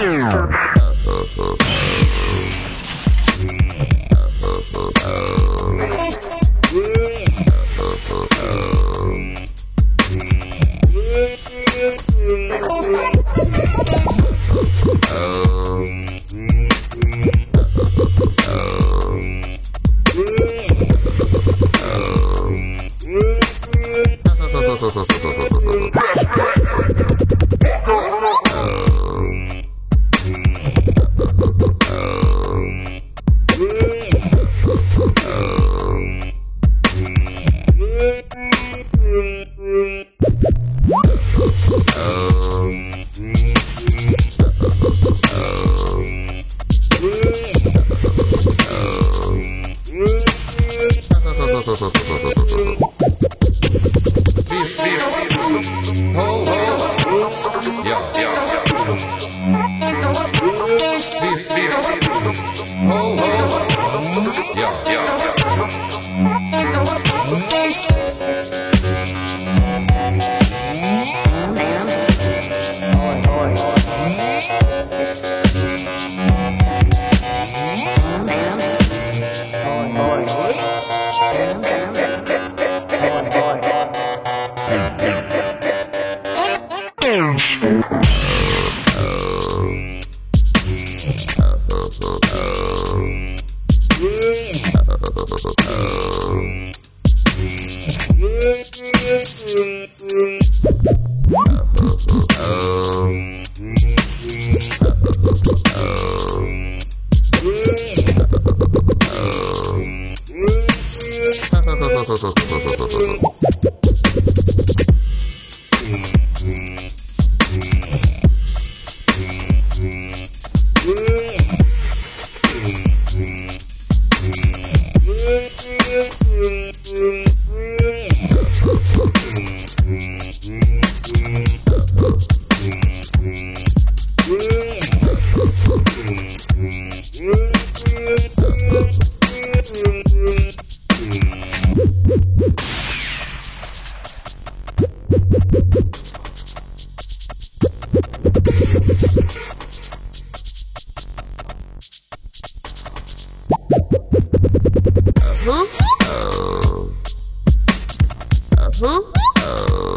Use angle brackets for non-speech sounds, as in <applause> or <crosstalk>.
away, man. Stay, stay away, man. Ho, ho. Gracias. <laughs> Huh?